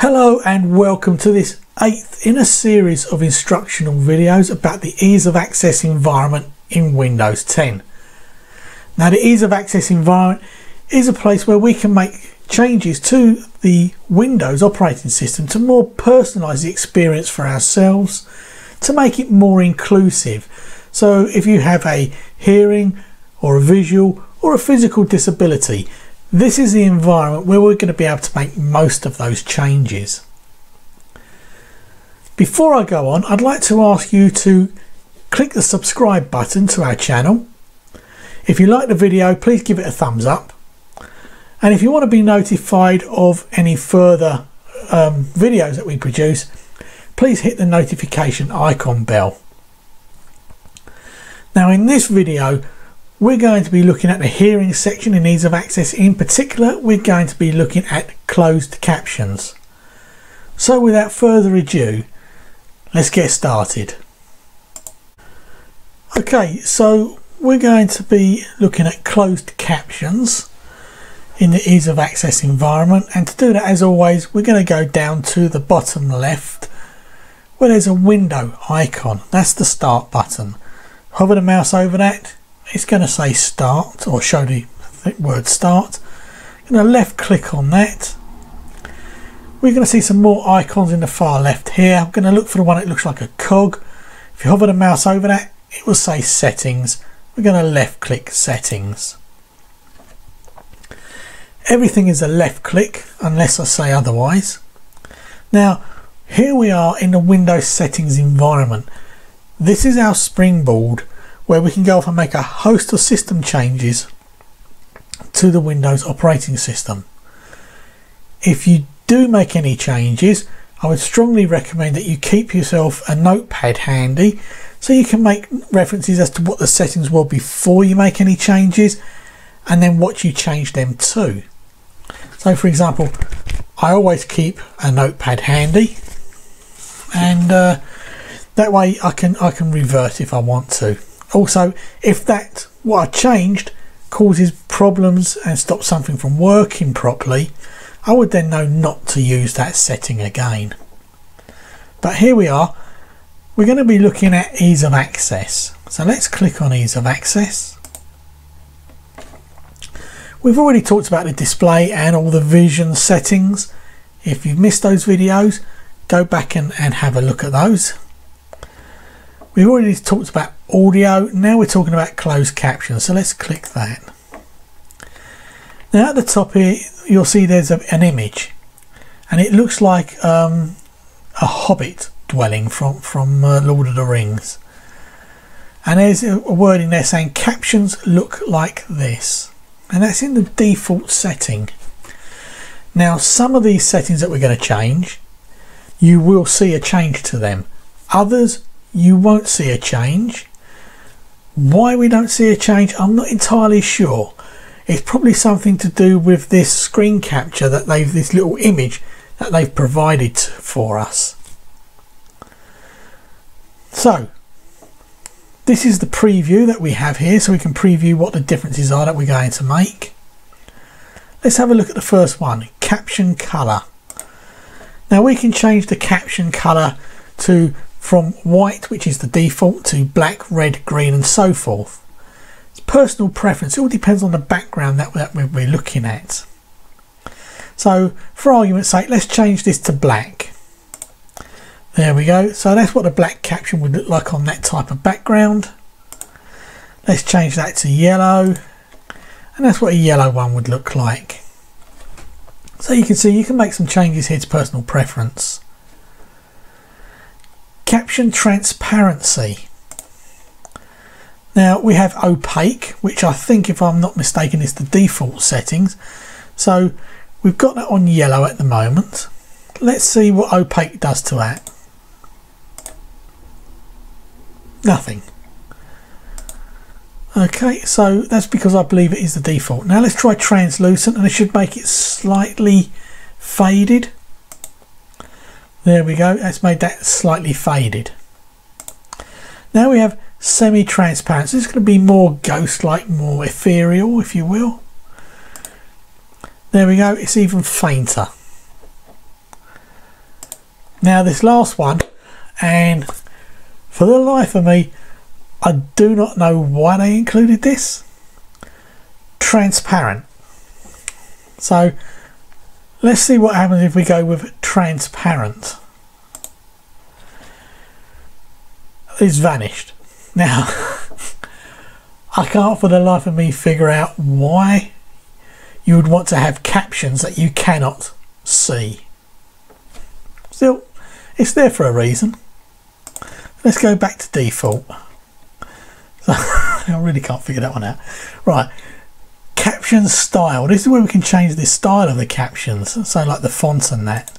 Hello and welcome to this eighth in a series of instructional videos about the ease of access environment in Windows 10. Now the ease of access environment is a place where we can make changes to the Windows operating system to more personalize the experience for ourselves to make it more inclusive. So if you have a hearing or a visual or a physical disability, this is the environment where we're going to be able to make most of those changes. Before I go on, I'd like to ask you to click the subscribe button to our channel. If you like the video, please give it a thumbs up. And if you want to be notified of any further um, videos that we produce, please hit the notification icon bell. Now in this video, we're going to be looking at the hearing section in ease of access. In particular, we're going to be looking at closed captions. So without further ado, let's get started. Okay, so we're going to be looking at closed captions in the ease of access environment. And to do that, as always, we're going to go down to the bottom left where there's a window icon. That's the start button. Hover the mouse over that it's going to say start or show the word start. I'm going to left click on that. We're going to see some more icons in the far left here. I'm going to look for the one that looks like a cog. If you hover the mouse over that, it will say settings. We're going to left click settings. Everything is a left click unless I say otherwise. Now, here we are in the Windows settings environment. This is our springboard where we can go off and make a host of system changes to the Windows operating system. If you do make any changes, I would strongly recommend that you keep yourself a notepad handy so you can make references as to what the settings were before you make any changes and then what you change them to. So for example, I always keep a notepad handy and uh, that way I can I can revert if I want to. Also, if that what I changed causes problems and stops something from working properly, I would then know not to use that setting again. But here we are. We're going to be looking at ease of access. So let's click on ease of access. We've already talked about the display and all the vision settings. If you've missed those videos, go back and, and have a look at those. We've already talked about audio, now we're talking about closed captions, so let's click that. Now at the top here, you'll see there's a, an image, and it looks like um, a hobbit dwelling from, from uh, Lord of the Rings. And there's a word in there saying captions look like this. And that's in the default setting. Now some of these settings that we're going to change, you will see a change to them. Others you won't see a change. Why we don't see a change, I'm not entirely sure. It's probably something to do with this screen capture that they've, this little image that they've provided for us. So, this is the preview that we have here, so we can preview what the differences are that we're going to make. Let's have a look at the first one, caption colour. Now we can change the caption colour to from white, which is the default, to black, red, green, and so forth. It's personal preference. It all depends on the background that, that we're looking at. So, for argument's sake, let's change this to black. There we go. So that's what the black caption would look like on that type of background. Let's change that to yellow. And that's what a yellow one would look like. So you can see you can make some changes here to personal preference. Caption transparency. Now we have opaque, which I think if I'm not mistaken is the default settings. So we've got that on yellow at the moment. Let's see what opaque does to that. Nothing. Okay, so that's because I believe it is the default. Now let's try translucent and it should make it slightly faded. There we go, that's made that slightly faded. Now we have semi-transparent, so it's going to be more ghost-like, more ethereal, if you will. There we go, it's even fainter. Now this last one, and for the life of me, I do not know why they included this. Transparent. So let's see what happens if we go with transparent. It's vanished. Now, I can't for the life of me figure out why you would want to have captions that you cannot see. Still, it's there for a reason. Let's go back to default. I really can't figure that one out. Right, caption style. This is where we can change the style of the captions. So like the fonts and that.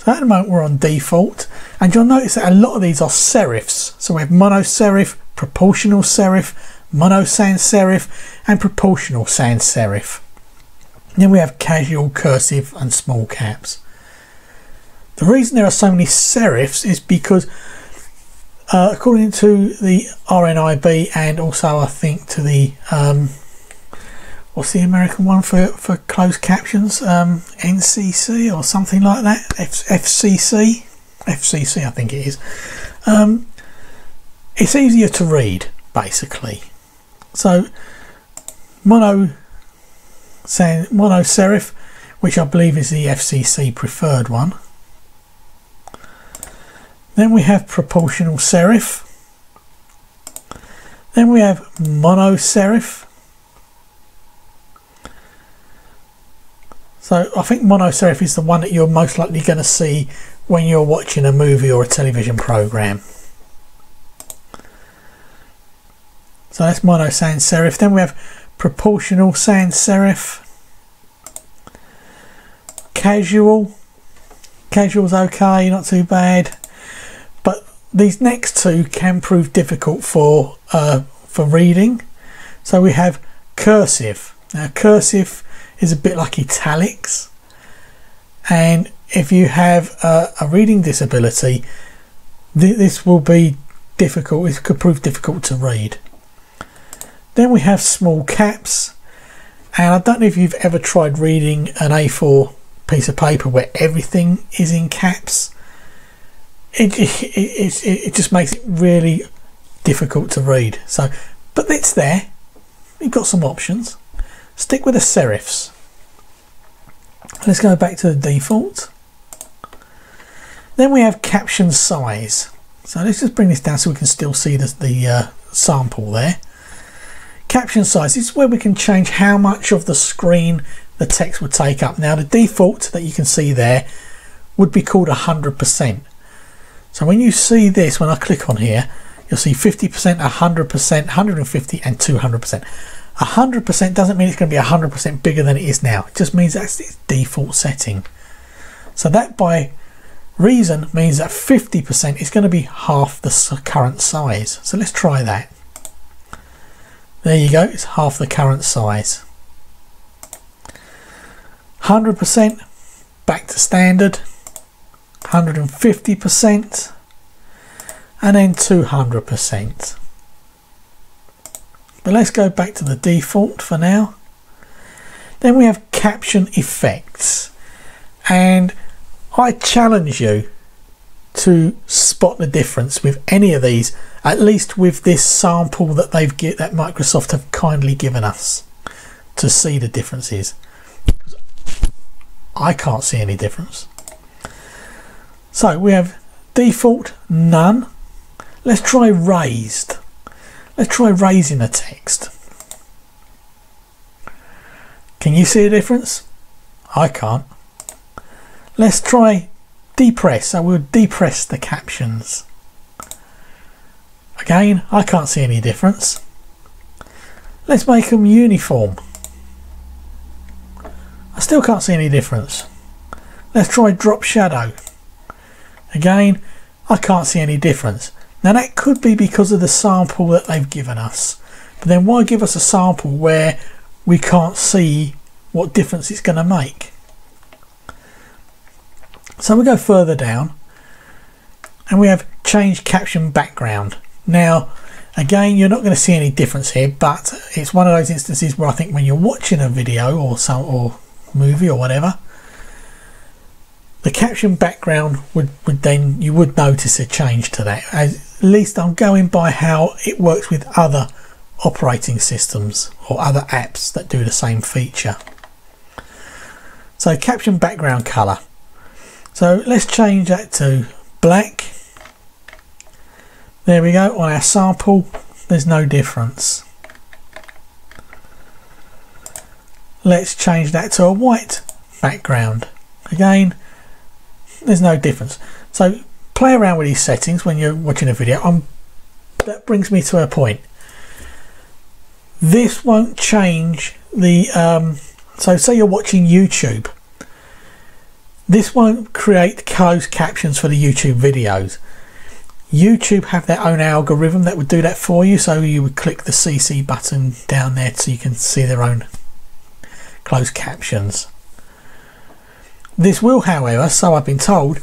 So at the moment we're on default and you'll notice that a lot of these are serifs. So we have mono serif, proportional serif, mono sans serif and proportional sans serif. Then we have casual, cursive and small caps. The reason there are so many serifs is because uh, according to the RNIB and also I think to the um, what's the American one for, for closed captions? Um, NCC or something like that? F- FCC FCC I think it is. Um, it's easier to read basically. So mono mono serif which I believe is the FCC preferred one. Then we have proportional serif. Then we have mono serif. So I think mono serif is the one that you're most likely going to see when you're watching a movie or a television program. So that's mono sans serif. Then we have proportional sans serif. Casual. Casual's okay, not too bad But these next two can prove difficult for uh, for reading. So we have cursive. Now cursive is a bit like italics, and if you have a reading disability, th this will be difficult. It could prove difficult to read. Then we have small caps, and I don't know if you've ever tried reading an A4 piece of paper where everything is in caps it, it, it, it just makes it really difficult to read. So, but it's there. You've got some options. Stick with the serifs. Let's go back to the default. Then we have caption size. So let's just bring this down so we can still see the, the uh, sample there. Caption size is where we can change how much of the screen the text would take up. Now the default that you can see there would be called 100%. So when you see this, when I click on here, you'll see 50%, 100%, 150 and 200%. 100% doesn't mean it's going to be 100% bigger than it is now. It just means that's its default setting. So that by reason means that 50% is going to be half the current size. So let's try that. There you go, it's half the current size. 100% back to standard. 150% and then 200%. But let's go back to the default for now. Then we have caption effects and I challenge you to spot the difference with any of these at least with this sample that they've get that Microsoft have kindly given us to see the differences I can't see any difference so we have default none. Let's try raised. Let's try raising a text. Can you see a difference? I can't. Let's try depress. So we'll depress the captions. Again, I can't see any difference. Let's make them uniform. I still can't see any difference. Let's try drop shadow. Again, I can't see any difference. Now that could be because of the sample that they've given us. But then why give us a sample where we can't see what difference it's going to make? So we go further down and we have change caption background. Now, again, you're not going to see any difference here, but it's one of those instances where I think when you're watching a video or some or movie or whatever, the caption background would, would then you would notice a change to that at least I'm going by how it works with other operating systems or other apps that do the same feature. So caption background color. So let's change that to black. There we go on our sample there's no difference. Let's change that to a white background. Again there's no difference. So play around with these settings when you're watching a video um, that brings me to a point. This won't change the um, so say you're watching YouTube. This won't create closed captions for the YouTube videos. YouTube have their own algorithm that would do that for you so you would click the CC button down there so you can see their own closed captions. This will, however, so I've been told,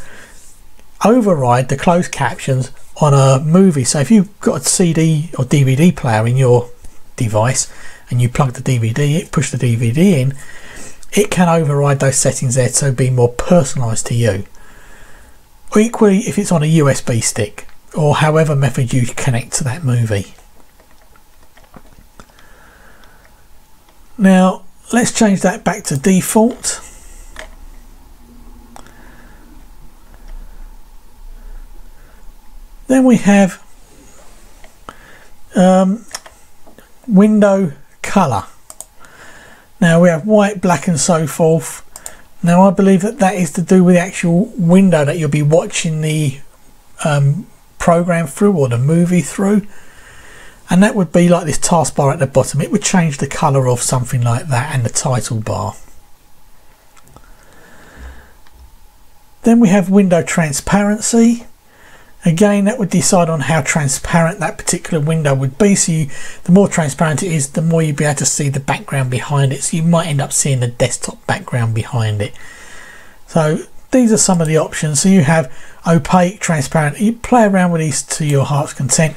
override the closed captions on a movie. So if you've got a CD or DVD player in your device and you plug the DVD, it push the DVD in, it can override those settings there to be more personalised to you. Or equally, if it's on a USB stick or however method you connect to that movie. Now, let's change that back to default. Then we have um, window color. Now we have white, black and so forth. Now I believe that that is to do with the actual window that you'll be watching the um, program through or the movie through. And that would be like this taskbar at the bottom. It would change the colour of something like that and the title bar. Then we have window transparency. Again, that would decide on how transparent that particular window would be. So you, the more transparent it is, the more you'll be able to see the background behind it. So you might end up seeing the desktop background behind it. So these are some of the options. So you have opaque, transparent. You play around with these to your heart's content.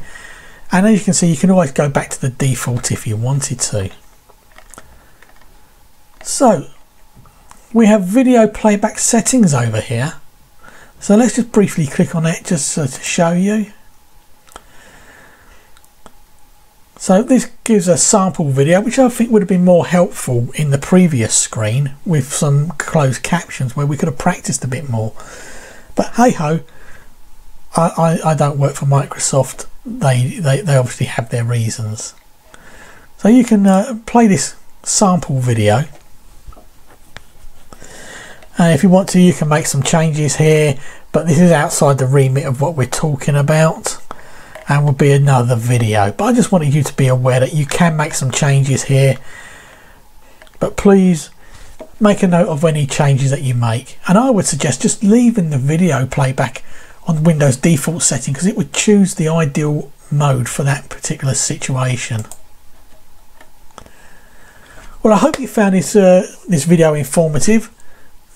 And as you can see, you can always go back to the default if you wanted to. So we have video playback settings over here. So let's just briefly click on it just so to show you. So this gives a sample video which I think would have been more helpful in the previous screen with some closed captions where we could have practiced a bit more. But hey ho, I, I, I don't work for Microsoft. They, they, they obviously have their reasons. So you can uh, play this sample video and if you want to you can make some changes here but this is outside the remit of what we're talking about and will be another video. But I just wanted you to be aware that you can make some changes here but please make a note of any changes that you make. And I would suggest just leaving the video playback on Windows default setting because it would choose the ideal mode for that particular situation. Well I hope you found this, uh, this video informative